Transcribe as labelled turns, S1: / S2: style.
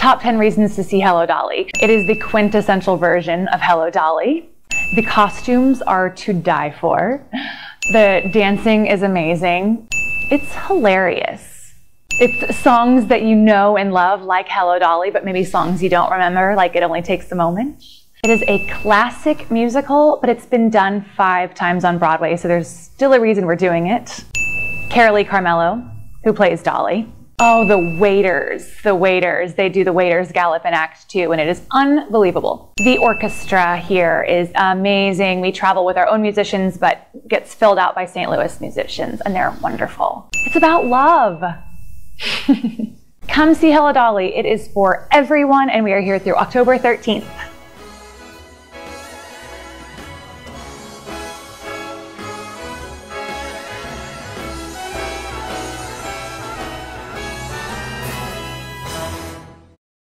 S1: top 10 reasons to see Hello Dolly. It is the quintessential version of Hello Dolly. The costumes are to die for. The dancing is amazing. It's hilarious. It's songs that you know and love, like Hello Dolly, but maybe songs you don't remember, like It Only Takes a Moment. It is a classic musical, but it's been done five times on Broadway, so there's still a reason we're doing it. Carolee Carmello, who plays Dolly. Oh, the waiters, the waiters. They do the waiters gallop in Act Two, and it is unbelievable. The orchestra here is amazing. We travel with our own musicians, but gets filled out by St. Louis musicians, and they're wonderful. It's about love. Come see Hello Dolly. It is for everyone, and we are here through October 13th.